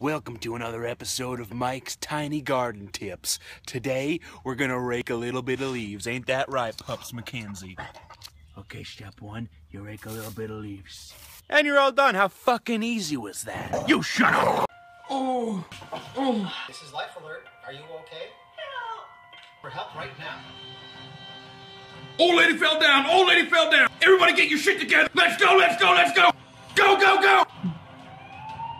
Welcome to another episode of Mike's Tiny Garden Tips. Today, we're gonna rake a little bit of leaves. Ain't that right, Pups McKenzie? Okay, step one, you rake a little bit of leaves. And you're all done. How fucking easy was that? You shut up! Oh, oh. This is Life Alert. Are you okay? Help! For help right now. Old lady fell down! Old lady fell down! Everybody get your shit together! Let's go, let's go, let's go! Go, go, go!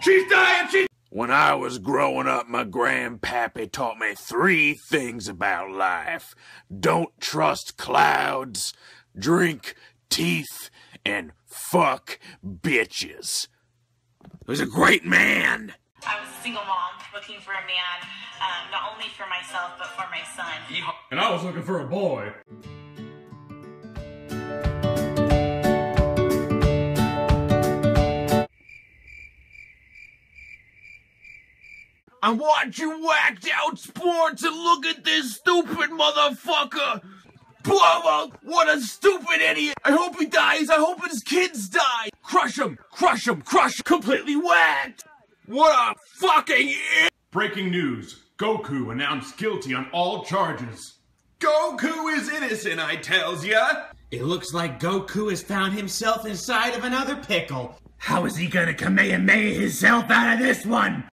She's dying! She's when I was growing up, my grandpappy taught me three things about life. Don't trust clouds, drink teeth, and fuck bitches. He was a great man. I was a single mom looking for a man, um, not only for myself, but for my son. And I was looking for a boy. I watch you whacked out sports and look at this stupid motherfucker. Bubba, what a stupid idiot. I hope he dies. I hope his kids die. Crush him, crush him, crush, completely whacked. What a fucking idiot. Breaking news. Goku announced guilty on all charges. Goku is innocent, I tells ya. It looks like Goku has found himself inside of another pickle. How is he gonna Kamehameha himself out of this one?